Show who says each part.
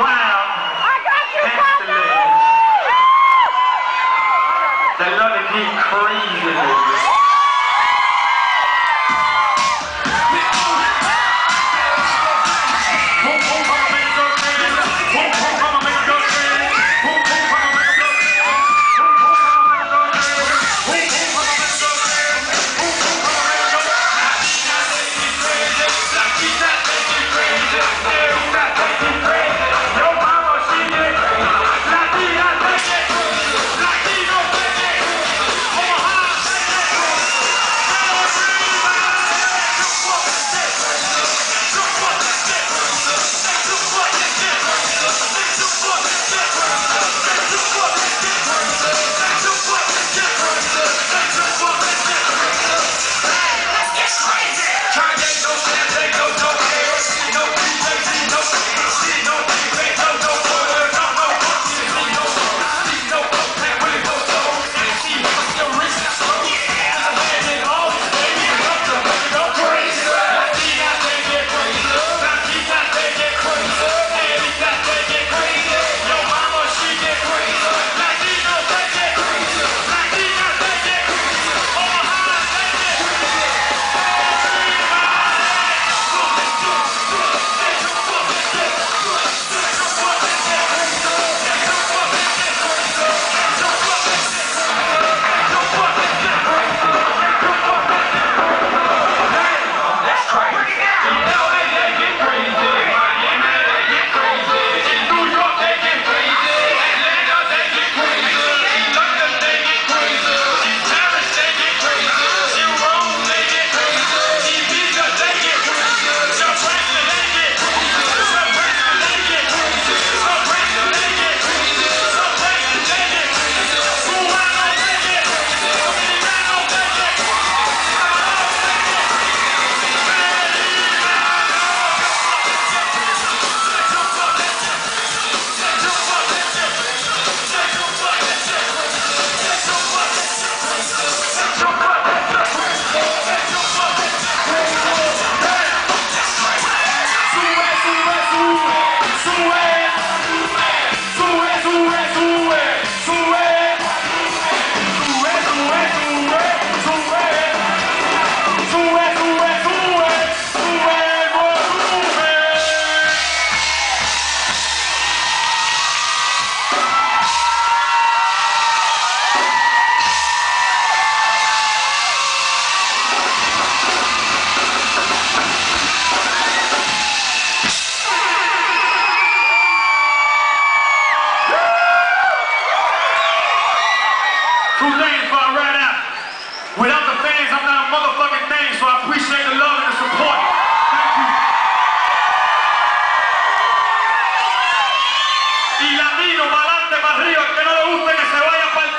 Speaker 1: wild,
Speaker 2: I got you,
Speaker 1: Pastor
Speaker 2: Papa!
Speaker 1: lady that love to get crazy Things before I ride out. Without the fans, I'm not a motherfucking thing, so I appreciate the love and the support. Thank you. Y latino, para arriba, que no le guste que se vaya para el.